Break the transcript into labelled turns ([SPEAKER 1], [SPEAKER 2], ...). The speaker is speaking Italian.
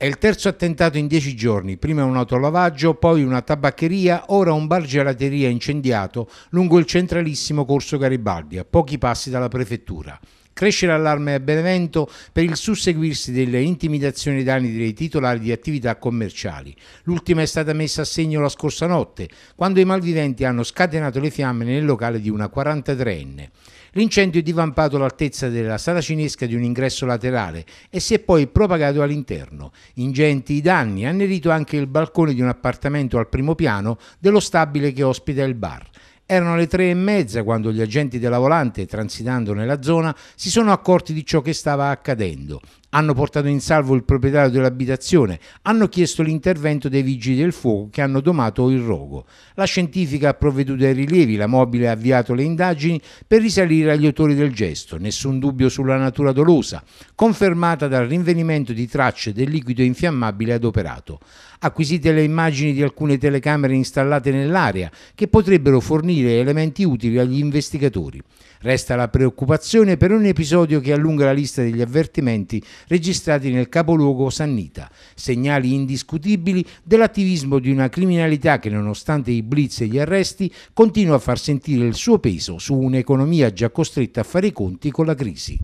[SPEAKER 1] È il terzo attentato in dieci giorni, prima un autolavaggio, poi una tabaccheria, ora un bar gelateria incendiato lungo il centralissimo corso Garibaldi, a pochi passi dalla prefettura. Cresce l'allarme a Benevento per il susseguirsi delle intimidazioni ai danni dei titolari di attività commerciali. L'ultima è stata messa a segno la scorsa notte, quando i malviventi hanno scatenato le fiamme nel locale di una 43enne. L'incendio è divampato all'altezza della saracinesca di un ingresso laterale e si è poi propagato all'interno. Ingenti i danni, annerito anche il balcone di un appartamento al primo piano dello stabile che ospita il bar. Erano le tre e mezza quando gli agenti della volante, transitando nella zona, si sono accorti di ciò che stava accadendo. Hanno portato in salvo il proprietario dell'abitazione, hanno chiesto l'intervento dei vigili del fuoco che hanno domato il rogo. La scientifica ha provveduto ai rilievi, la mobile ha avviato le indagini per risalire agli autori del gesto, nessun dubbio sulla natura dolosa, confermata dal rinvenimento di tracce del liquido infiammabile adoperato. Acquisite le immagini di alcune telecamere installate nell'area che potrebbero fornire elementi utili agli investigatori. Resta la preoccupazione per un episodio che allunga la lista degli avvertimenti registrati nel capoluogo Sannita, segnali indiscutibili dell'attivismo di una criminalità che nonostante i blitz e gli arresti continua a far sentire il suo peso su un'economia già costretta a fare i conti con la crisi.